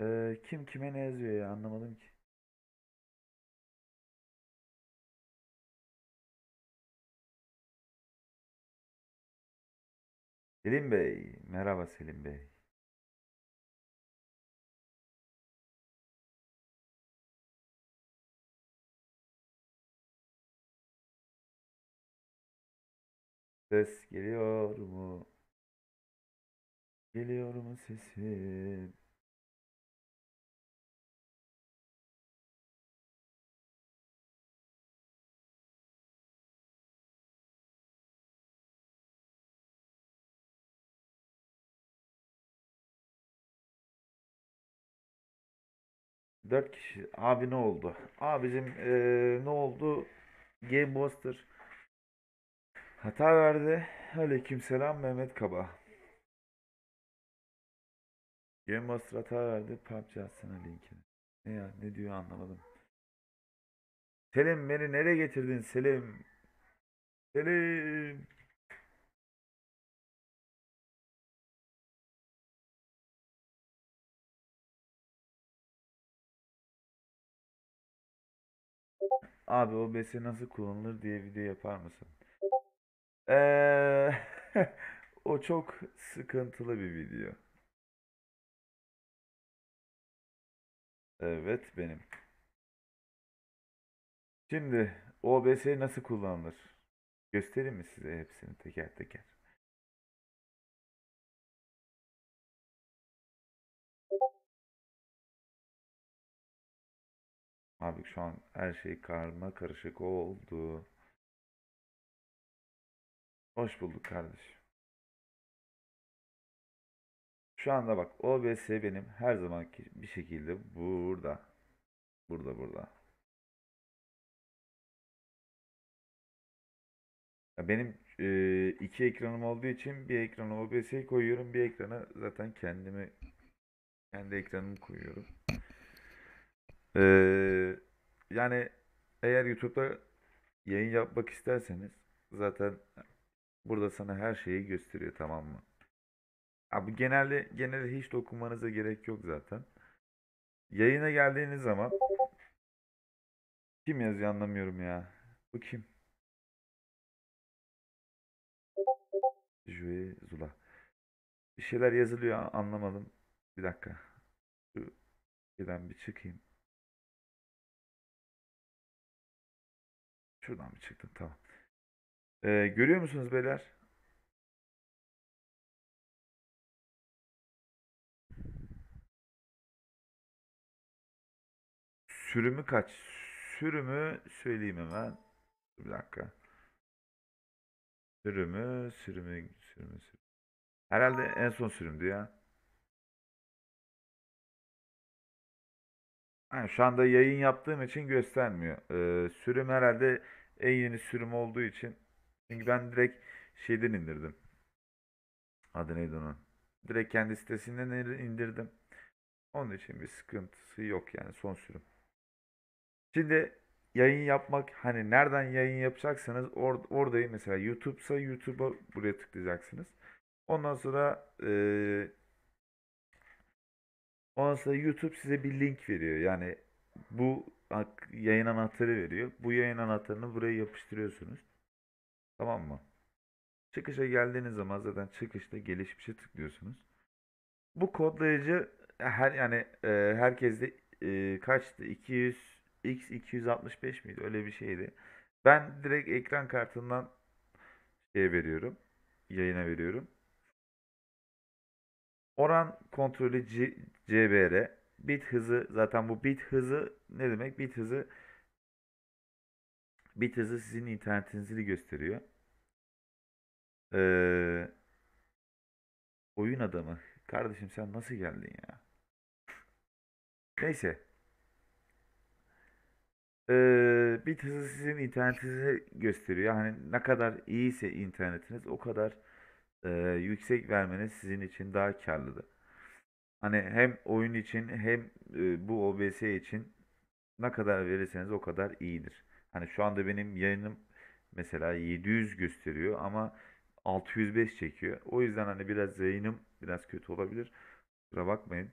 Ee, kim kime ne yazıyor ya anlamadım ki. Selim Bey. Merhaba Selim Bey. Ses geliyor mu? Geliyor mu sesim? Dört kişi. Abi ne oldu? Abicim eee, ne oldu? Game Buster hata verdi. Aleykümselam Mehmet Kaba. Game Buster hata verdi. PUBG atsana linkini. Ne ya? Ne diyor anlamadım. Selim beni nereye getirdin Selim? Selim. Abi OBS nasıl kullanılır diye video yapar mısın? Eee, o çok sıkıntılı bir video. Evet benim. Şimdi OBS nasıl kullanılır? Göstereyim mi size hepsini teker teker? Abi şu an her şey karma karışık oldu. Hoş bulduk kardeşim. Şu anda bak OBS benim her zamanki bir şekilde burada. Burada burada. Benim e, iki ekranım olduğu için bir ekrana OBS'yi koyuyorum, bir ekrana zaten kendimi kendi ekranımı koyuyorum. Ee, yani eğer YouTube'da yayın yapmak isterseniz zaten burada sana her şeyi gösteriyor tamam mı? Abi genelde genelde hiç dokunmanıza gerek yok zaten. Yayına geldiğiniz zaman kim yazıyor anlamıyorum ya. Bu kim? Jue Zula. Bir şeyler yazılıyor anlamadım. Bir dakika. Şu şeyden bir çıkayım. Şuradan bir çıktım tamam. Ee, görüyor musunuz beyler? Sürümü kaç? Sürümü söyleyeyim hemen. Bir dakika. Sürümü, sürümü, sürümü, sürümü. Herhalde en son sürümdü ya. Ha, şu anda yayın yaptığım için göstermiyor. Ee, sürüm herhalde en yeni sürüm olduğu için. Çünkü ben direkt şeyden indirdim. Adı neydi onun? Direkt kendi sitesinden indir- indirdim. Onun için bir sıkıntısı yok yani son sürüm. Şimdi yayın yapmak hani nereden yayın yapacaksanız or oradayım mesela YouTube'sa YouTube'a buraya tıklayacaksınız. Ondan sonra eee ondan sonra YouTube size bir link veriyor. Yani bu yayın anahtarı veriyor. Bu yayın anahtarını buraya yapıştırıyorsunuz. Tamam mı? Çıkışa geldiğiniz zaman zaten çıkışta gelişmişe tıklıyorsunuz. Bu kodlayıcı her yani e, herkeste e, kaçtı? 200 X 265 miydi? Öyle bir şeydi. Ben direkt ekran kartından şey veriyorum. Yayına veriyorum. Oran kontrolü C- CBR. Bit hızı zaten bu bit hızı ne demek? Bit hızı bit hızı sizin internetinizi gösteriyor. Ee, oyun adamı. Kardeşim sen nasıl geldin ya? Neyse. Ee, bit hızı sizin internetinizi gösteriyor. Hani ne kadar iyiyse internetiniz o kadar e, yüksek vermeniz sizin için daha karlıdır. Hani hem oyun için hem e, bu OBS için ne kadar verirseniz o kadar iyidir. Hani şu anda benim yayınım mesela 700 gösteriyor ama 605 çekiyor. O yüzden hani biraz yayınım biraz kötü olabilir. Kusura bakmayın.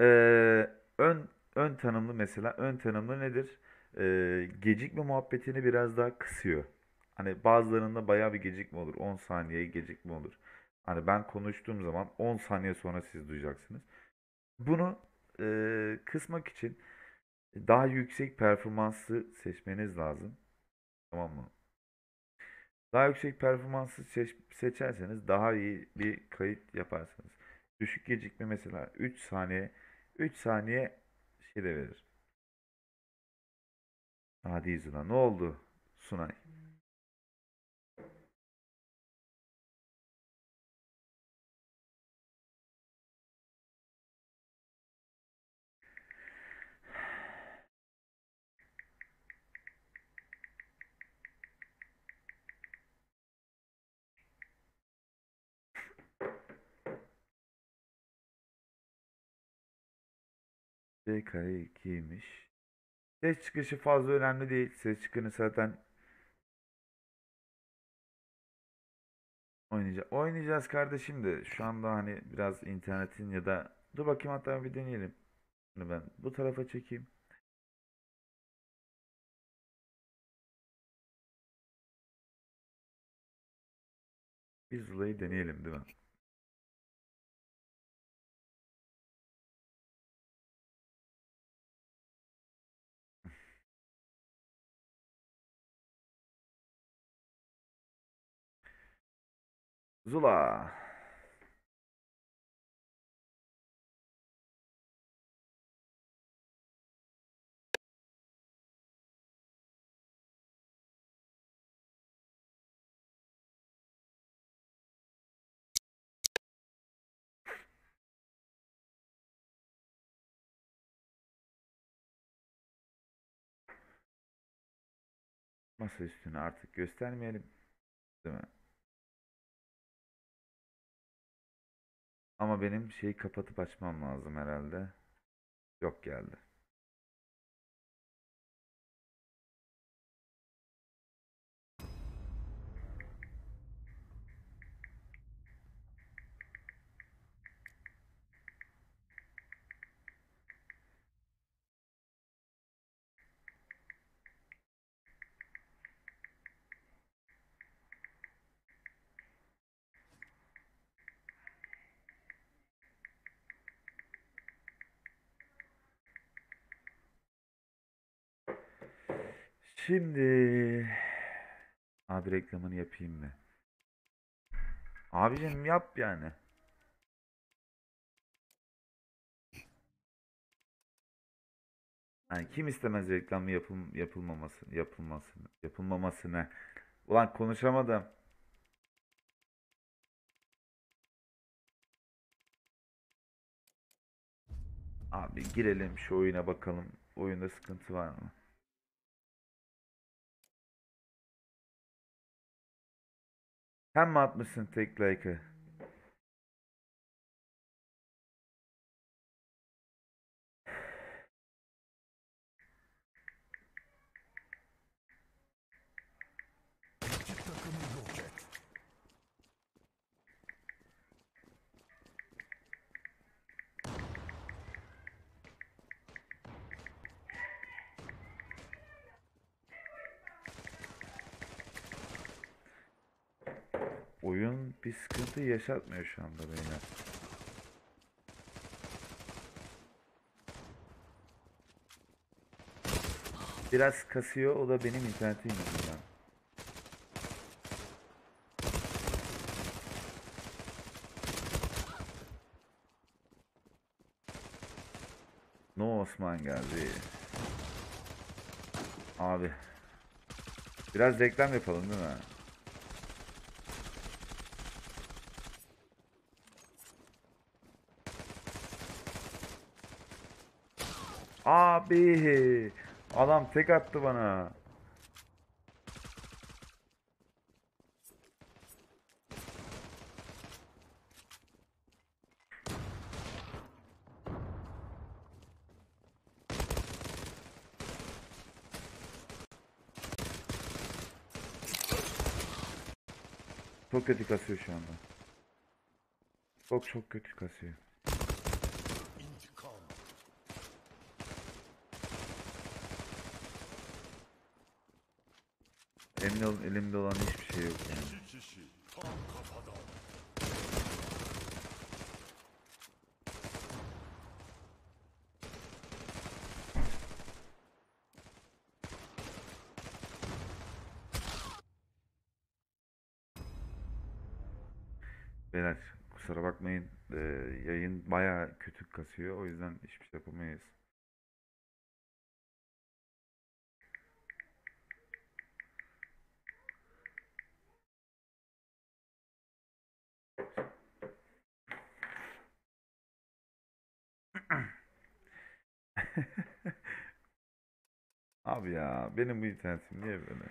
Ee, ön ön tanımlı mesela ön tanımlı nedir? Ee, gecikme muhabbetini biraz daha kısıyor. Hani bazılarında bayağı bir gecikme olur. 10 saniye gecikme olur. Hani ben konuştuğum zaman 10 saniye sonra siz duyacaksınız. Bunu e, kısmak için daha yüksek performanslı seçmeniz lazım. Tamam mı? Daha yüksek performanslı seç- seçerseniz daha iyi bir kayıt yaparsınız. Düşük gecikme mesela 3 saniye 3 saniye şey de verir. Hadi Zuna ne oldu Sunay? B kare 2'ymiş. Ses çıkışı fazla önemli değil. Ses çıkını zaten oynayacağız. Oynayacağız kardeşim de şu anda hani biraz internetin ya da dur bakayım hatta bir deneyelim. Bunu ben bu tarafa çekeyim. Bir Zula'yı deneyelim değil mi? Zula. Masa üstünü artık göstermeyelim. Değil mi? Ama benim şeyi kapatıp açmam lazım herhalde. Yok geldi. Şimdi abi reklamını yapayım mı? Abicim yap yani. Yani kim istemez reklam yapıl yapılmaması yapılmasını yapılmamasını. Ulan konuşamadım. Abi girelim şu oyuna bakalım. Oyunda sıkıntı var mı? Sen mi atmışsın tek like'ı? Oyun bir sıkıntı yaşatmıyor şu anda beyler. Biraz kasıyor o da benim internetim yüzünden. No Osman geldi. Abi. Biraz reklam yapalım değil mi? Abi adam tek attı bana. Çok kötü kasıyor şu anda. Çok çok kötü kasıyor. Elimde, elimde olan hiçbir şey yok yani. Beyler kusura bakmayın. Ee, yayın bayağı kötü kasıyor. O yüzden hiçbir şey yapamayız. Abi ya benim bu internetim niye böyle?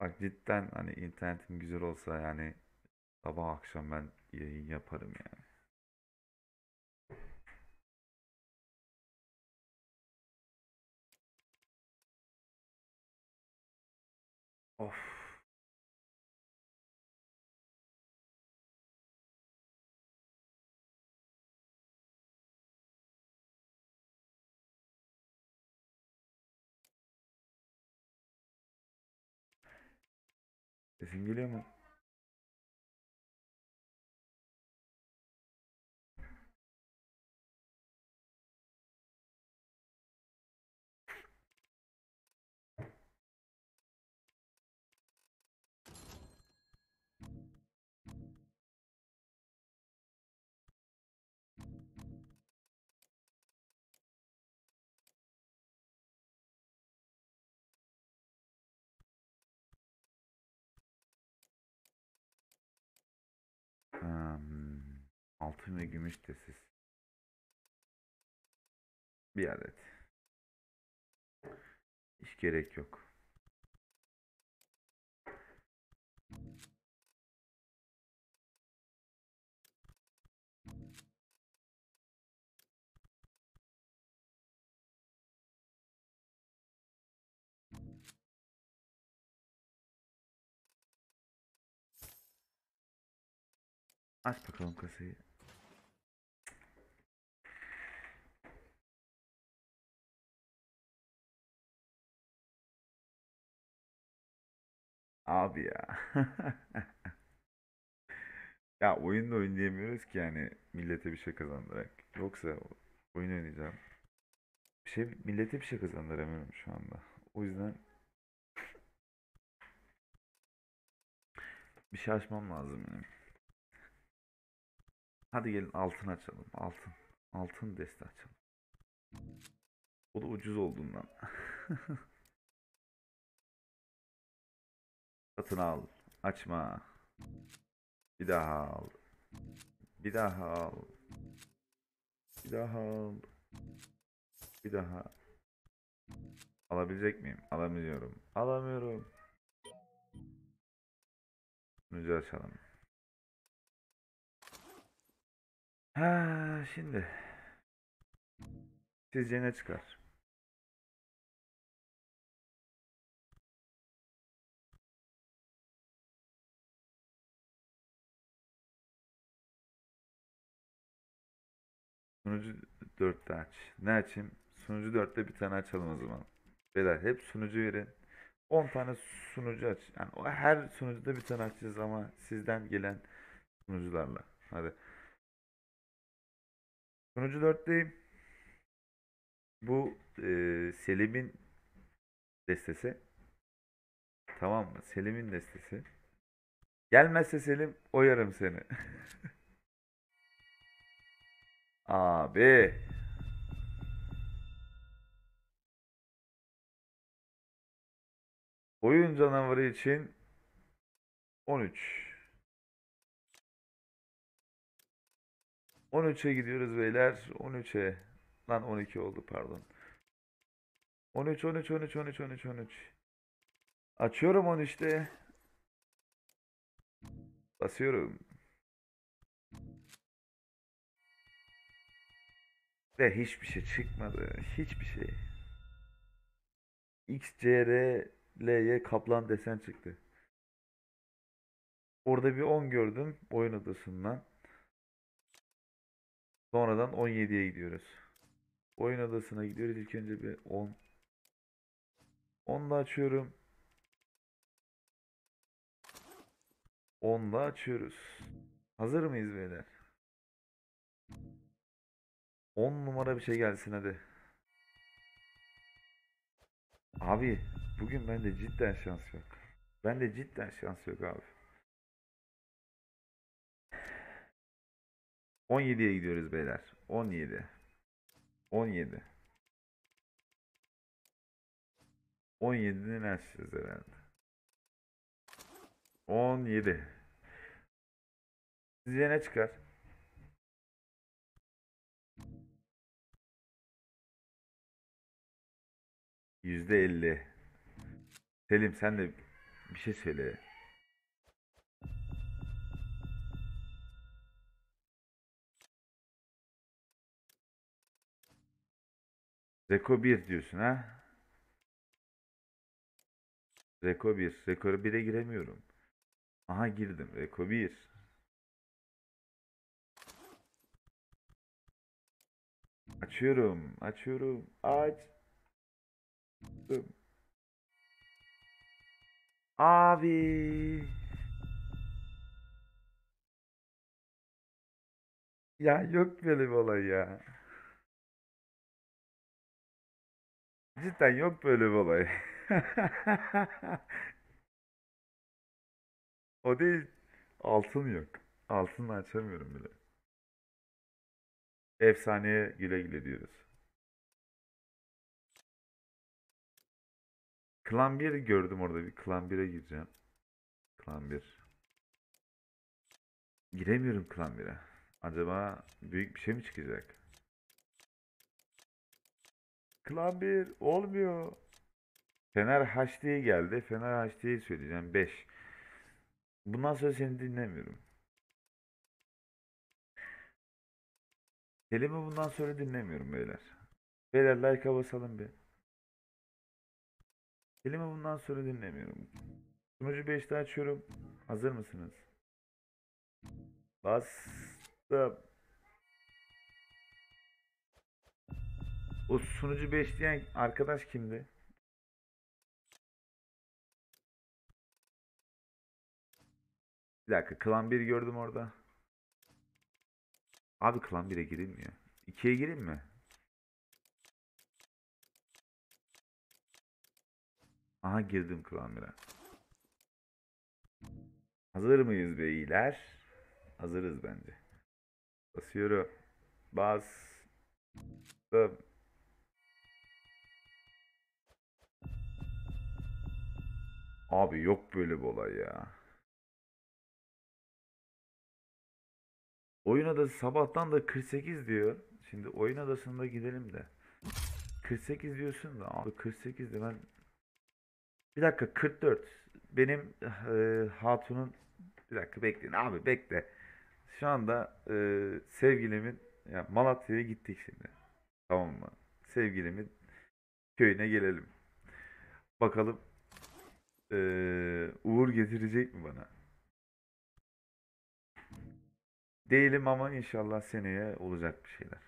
Bak cidden hani internetim güzel olsa yani sabah akşam ben yayın yaparım yani. Sesim geliyor mu? Altın ve gümüş desiz. Bir adet. Hiç gerek yok. Aç bakalım kasayı. Abi ya. Ya oyun da oynayamıyoruz ki yani millete bir şey kazandırarak. Yoksa oyun oynayacağım. Bir şey millete bir şey kazandıramıyorum şu anda. O yüzden bir şey açmam lazım benim. Hadi gelin altın açalım. Altın. Altın deste açalım. O da ucuz olduğundan. Satın al. Açma. Bir daha al. Bir daha al. Bir daha al. Bir daha. Alabilecek miyim? Alamıyorum. Alamıyorum. Sunucu açalım. Ha, şimdi. Sizce ne çıkar? Sunucu 4'te aç. Ne açayım? Sunucu 4'te bir tane açalım o zaman. Beyler hep sunucu verin. 10 tane sunucu aç. Yani her sunucuda bir tane açacağız ama sizden gelen sunucularla. Hadi. Sunucu 4'teyim. Bu e, Selim'in destesi. Tamam mı? Selim'in destesi. Gelmezse Selim oyarım seni. Abi. Oyun canavarı için 13. 13'e gidiyoruz beyler. 13'e. Lan 12 oldu pardon. 13 13 13 13 13 13. Açıyorum 13'te. Basıyorum. Ve hiçbir şey çıkmadı. Hiçbir şey. XCRL'ye kaplan desen çıktı. Orada bir 10 gördüm oyun odasından. Sonradan 17'ye gidiyoruz. Oyun odasına gidiyoruz. İlk önce bir 10. 10 da açıyorum. 10 da açıyoruz. Hazır mıyız beyler? 10 numara bir şey gelsin hadi. Abi bugün bende cidden şans yok. Bende cidden şans yok abi. 17'ye gidiyoruz beyler. 17. 17. 17'nin açacağız herhalde. 17. Sizce ne çıkar? Yüzde elli. Selim sen de bir şey söyle. Reko 1 diyorsun ha? Reko 1. Rekoru 1'e giremiyorum. Aha girdim. Reko 1. Açıyorum. Açıyorum. Aç. Abi. Ya yok böyle bir olay ya. Cidden yok böyle bir olay. O değil. Altın yok. Altını açamıyorum bile. Efsaneye güle güle diyoruz. Klan 1 gördüm orada. Bir Klan 1'e gireceğim. Klan 1. Giremiyorum Klan 1'e. Acaba büyük bir şey mi çıkacak? Klan 1 olmuyor. Fener HD geldi. Fener HD'yi söyleyeceğim. 5. Bundan sonra seni dinlemiyorum. Selim'i bundan sonra dinlemiyorum beyler. Beyler like'a basalım bir. Selim'i bundan sonra dinlemiyorum. Sunucu 5'te açıyorum. Hazır mısınız? Bastım. O sunucu 5 diyen arkadaş kimdi? Bir dakika klan 1 gördüm orada. Abi klan 1'e girilmiyor. 2'ye gireyim mi? Aha girdim 1'e. Hazır mıyız beyler? Hazırız bence. Basıyorum. Bastım. Abi yok böyle bir olay ya. Oyun odası sabahtan da 48 diyor. Şimdi oyun odasında gidelim de. 48 diyorsun da abi 48 de ben bir dakika 44 benim e, hatunun bir dakika bekleyin. Abi bekle. Şu anda e, sevgilimin ya Malatya'ya gittik şimdi. Tamam mı? Sevgilimin köyüne gelelim. Bakalım e, uğur getirecek mi bana? Değilim ama inşallah seneye olacak bir şeyler.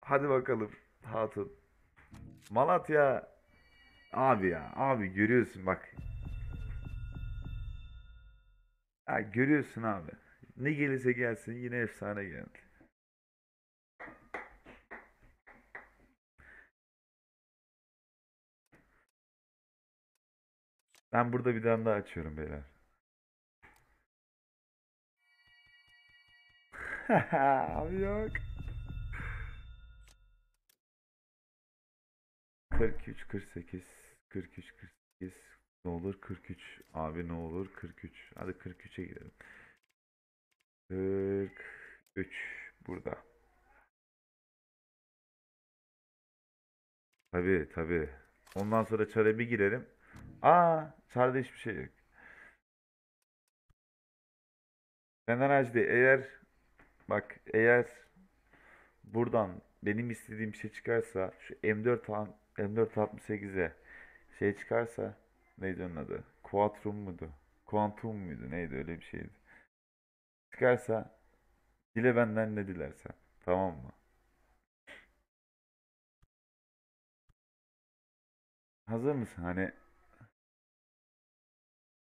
Hadi bakalım Hatun. Malatya abi ya abi görüyorsun bak. Ya görüyorsun abi. Ne gelirse gelsin yine efsane geldi. Ben burada bir tane daha açıyorum beyler. Abi yok. 43, 48, 43, 48. Ne olur 43. Abi ne olur 43. Hadi 43'e gidelim. 43 burada. Tabii tabii. Ondan sonra çare bir girelim. Aa, çarda hiçbir şey yok. Fener Hacdi eğer bak eğer buradan benim istediğim şey çıkarsa şu M4 an- M468'e şey çıkarsa neydi onun adı? Quatrum muydu? Kuantum muydu? Neydi öyle bir şeydi. Çıkarsa dile benden ne dilersen. Tamam mı? Hazır mısın? Hani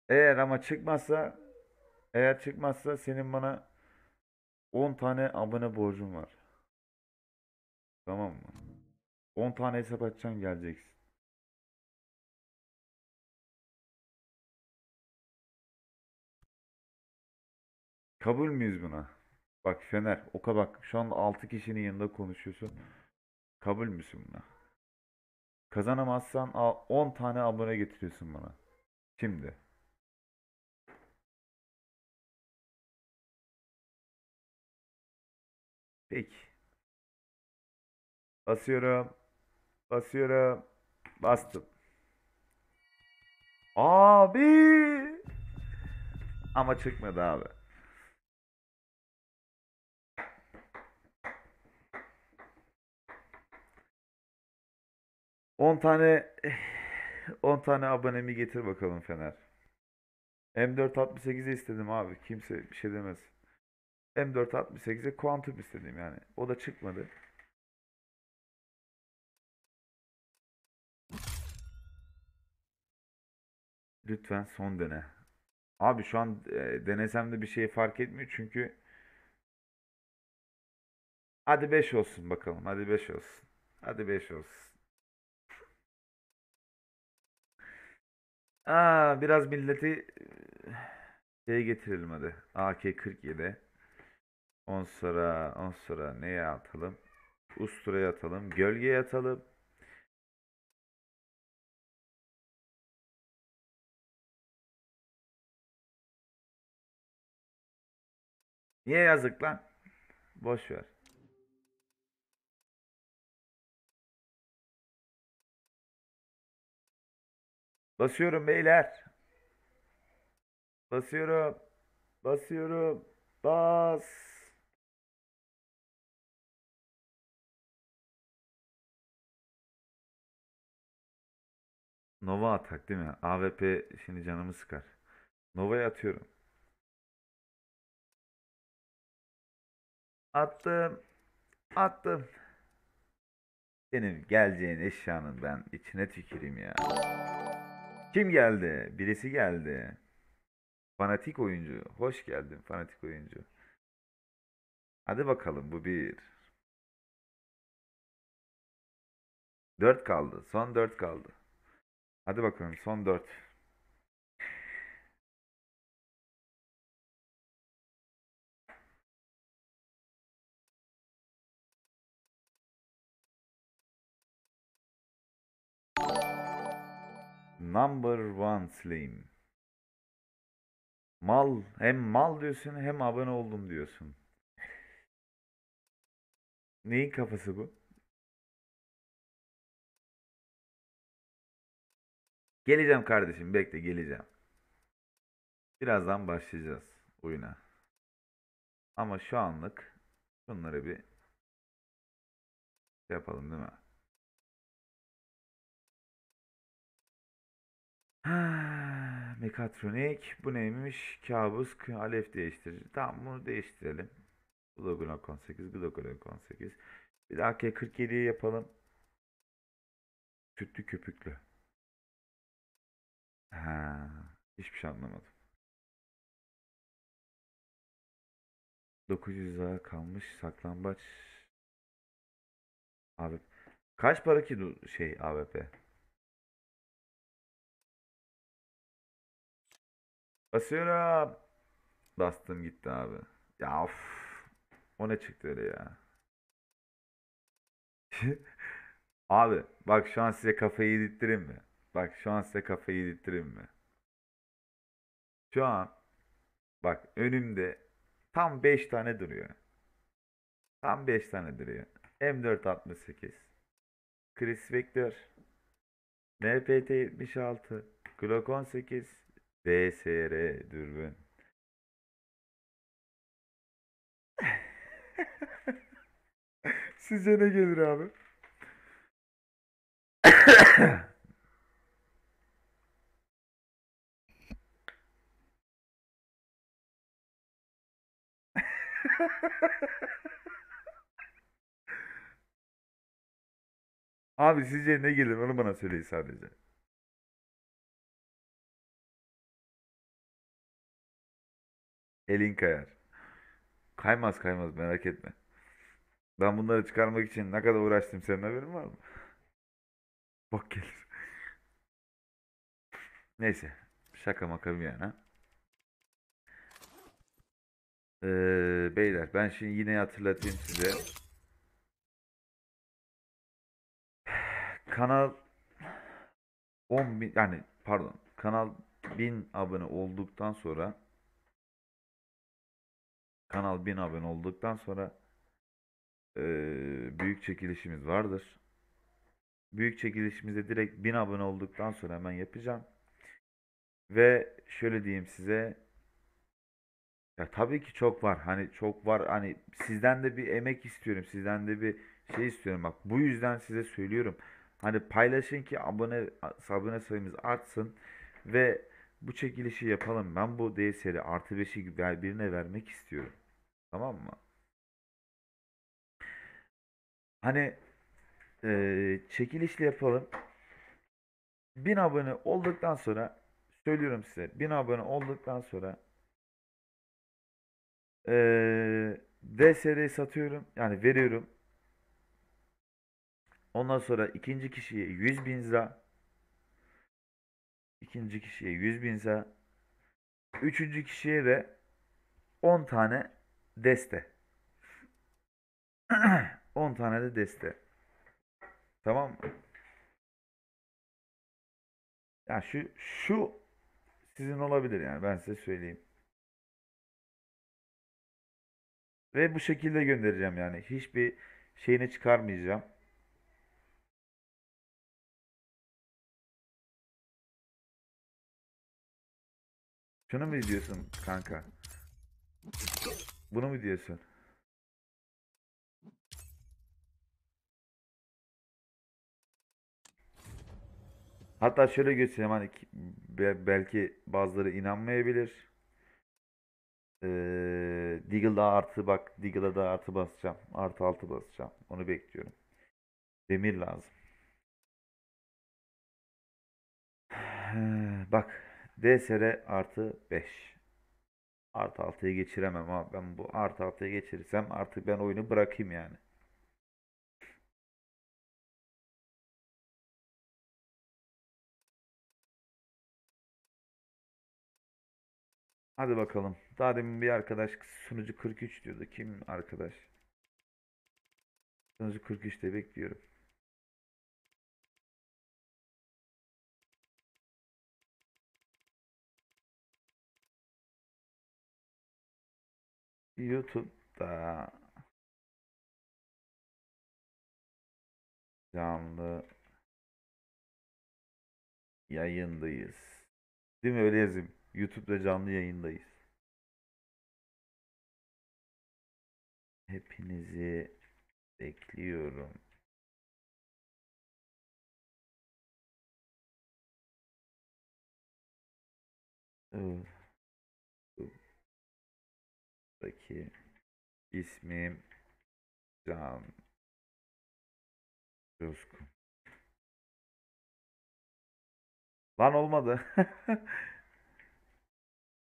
eğer ama çıkmazsa eğer çıkmazsa senin bana 10 tane abone borcun var. Tamam mı? 10 tane hesap açacaksın geleceksin. Kabul müyüz buna? Bak Fener, oka bak. Şu anda 6 kişinin yanında konuşuyorsun. Kabul müsün buna? Kazanamazsan al- 10 tane abone getiriyorsun bana. Şimdi. Peki. Basıyorum. Basıyorum. Bastım. Abi. Ama çıkmadı abi. On tane 10 tane abonemi getir bakalım Fener. M468'i istedim abi. Kimse bir şey demez. M468'e Quantum istedim yani. O da çıkmadı. Lütfen son dene. Abi şu an e, denesem de bir şey fark etmiyor çünkü Hadi 5 olsun bakalım. Hadi 5 olsun. Hadi 5 olsun. Aa, biraz milleti şey getirelim hadi. AK-47. 10 sonra 10 sonra neye atalım? Usturaya atalım. Gölgeye atalım. Niye yazık lan? Boş ver. Basıyorum beyler. Basıyorum. Basıyorum. Bas. Nova atak değil mi? AWP şimdi canımı sıkar. Nova'ya atıyorum. Attım. Attım. Senin geleceğin eşyanın ben içine tüküreyim ya. Kim geldi? Birisi geldi. Fanatik oyuncu. Hoş geldin fanatik oyuncu. Hadi bakalım bu bir. Dört kaldı. Son dört kaldı. Hadi bakalım son dört. Number one Slim. Mal. Hem mal diyorsun hem abone oldum diyorsun. Neyin kafası bu? Geleceğim kardeşim bekle geleceğim. Birazdan başlayacağız oyuna. Ama şu anlık bunları bir şey yapalım değil mi? Mekatronik bu neymiş? Kabus alef değiştirici. Tamam bunu değiştirelim. Gloglok 18, Gloglok 18. Bir de AK-47'yi yapalım. Sütlü köpüklü. Ha, hiçbir şey anlamadım. 900 daha kalmış saklambaç. Abi kaç para ki şey AWP? Basıyorum. Bastım gitti abi. Ya of. O ne çıktı öyle ya? Abi bak şu an size kafayı yedirttireyim mi? Bak şu an size kafayı yedirttireyim mi? Şu an bak önümde tam 5 tane duruyor. Tam 5 tane duruyor. M468 Chris Vector MPT 76 Glock 18 DSR dürbün Sizce ne gelir abi? Abi sizce ne gelir onu bana söyleyin sadece. Elin kayar. Kaymaz kaymaz merak etme. Ben bunları çıkarmak için ne kadar uğraştım senin haberin var mı? Bak gelir. Neyse. Şaka maka bir yana. Ee, beyler ben şimdi yine hatırlatayım size. Kanal 10 bin yani pardon kanal 1000 abone olduktan sonra kanal 1000 abone olduktan sonra eee, büyük çekilişimiz vardır. Büyük çekilişimizde direkt 1000 abone olduktan sonra hemen yapacağım. Ve şöyle diyeyim size ya tabii ki çok var. Hani çok var. Hani sizden de bir emek istiyorum. Sizden de bir şey istiyorum. Bak bu yüzden size söylüyorum. Hani paylaşın ki abone abone sayımız artsın ve bu çekilişi yapalım. Ben bu DSL'i artı 5'i birine vermek istiyorum. Tamam mı? Hani eee çekilişli yapalım. 1000 abone olduktan sonra söylüyorum size 1000 abone olduktan sonra eee DSL'yi satıyorum. Yani veriyorum. Ondan sonra ikinci kişiye 100 bin lira. İkinci kişiye 100 bin lira. Üçüncü kişiye de 10 tane deste. 10 tane de deste. Tamam mı? Ya şu şu sizin olabilir yani ben size söyleyeyim. Ve bu şekilde göndereceğim yani. Hiçbir şeyini çıkarmayacağım. Şunu mu diyorsun kanka? Bunu mu diyorsun? Hatta şöyle göstereyim hani ki- be- belki bazıları inanmayabilir. Ee, Deagle'da artı bak Deagle'a da artı basacağım. Artı altı basacağım. Onu bekliyorum. Demir lazım. Bak DSR artı 5. Artı 6'yı geçiremem ama ben bu artı 6'yı geçirirsem artık ben oyunu bırakayım yani. Hadi bakalım. Daha demin bir arkadaş sunucu 43 diyordu. Kim arkadaş? Sunucu 43'te bekliyorum. YouTube'da canlı yayındayız. Değil mi? Öyle. YouTube'da canlı yayındayız. Hepinizi bekliyorum. Buradaki ismim Can Coşkun. Lan olmadı.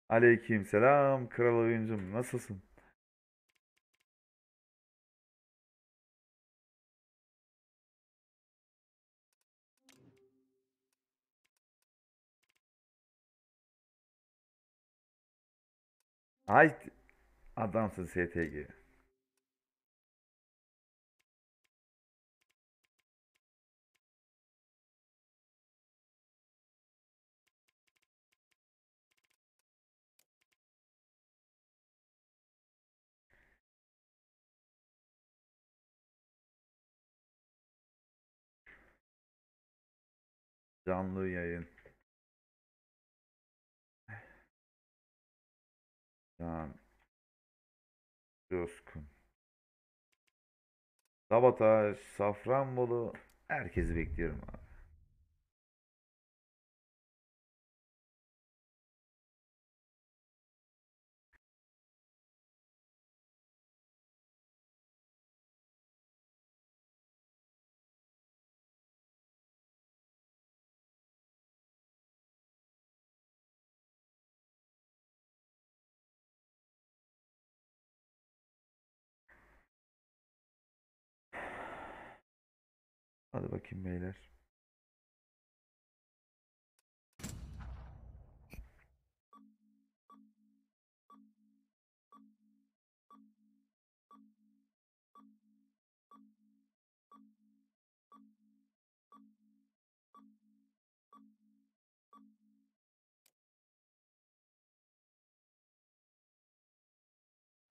Aleyküm selam kral oyuncum nasılsın? Ay adamsın STG. Canlı yayın. Can Coşkun. Sabotaj, Safranbolu. Herkesi bekliyorum abi. Bakayım beyler.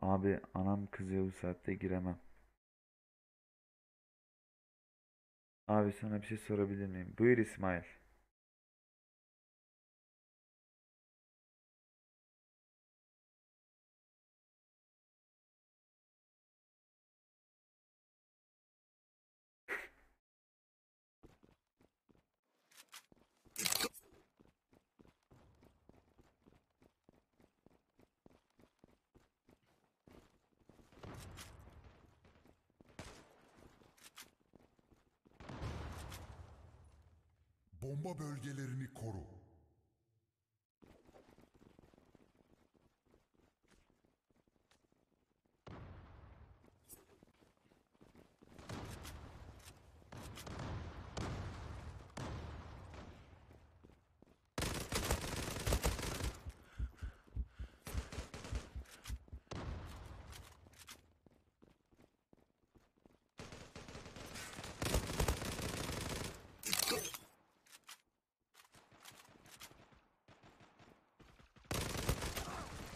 Abi anam kızıyor bu saatte giremem. Abi sana bir şey sorabilir miyim? Buyur İsmail. Bomba bölgelerini koru.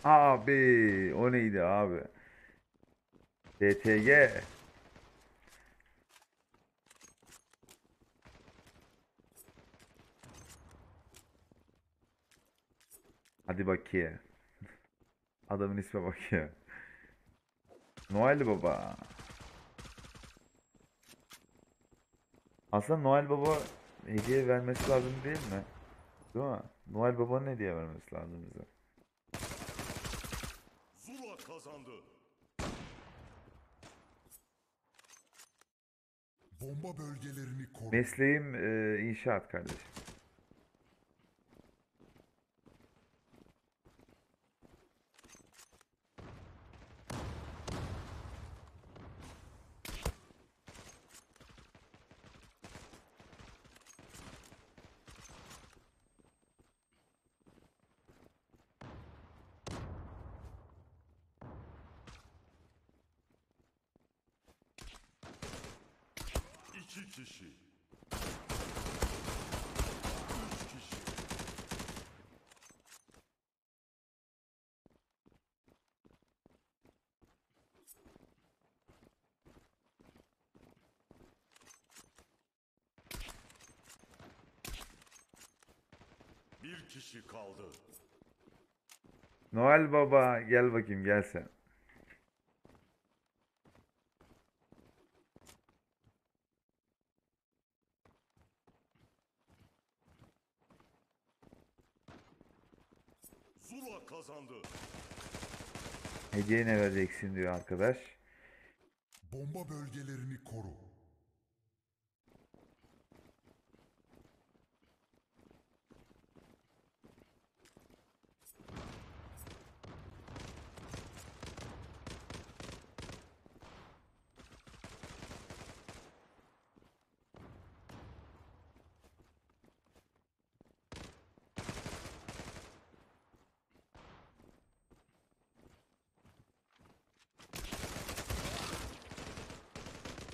Abi o neydi abi? DTG. Hadi bakayım. Adamın ismi bakıyor. Noel Baba. Aslında Noel Baba hediye vermesi lazım değil mi? Değil mi? Noel Baba'nın hediye vermesi lazım bize. Kazandı. Bomba bölgelerini koru. Mesleğim e, inşaat kardeşim. Kişi. Üç kişi. Bir kişi kaldı. Noel Baba gel bakayım gel sen. Zula kazandı. Hediye ne vereceksin diyor arkadaş. Bomba bölgelerini koru.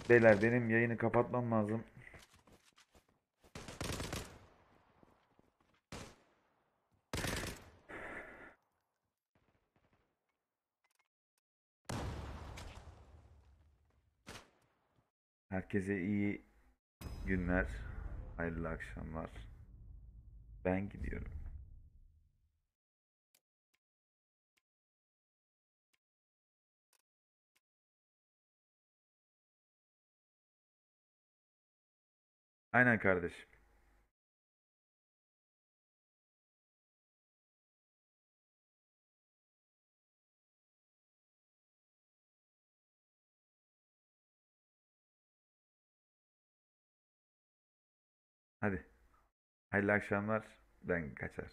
Beyler benim yayını kapatmam lazım. Herkese iyi günler, hayırlı akşamlar. Ben gidiyorum. Aynen kardeşim. Hadi. Hayırlı akşamlar. Ben kaçar.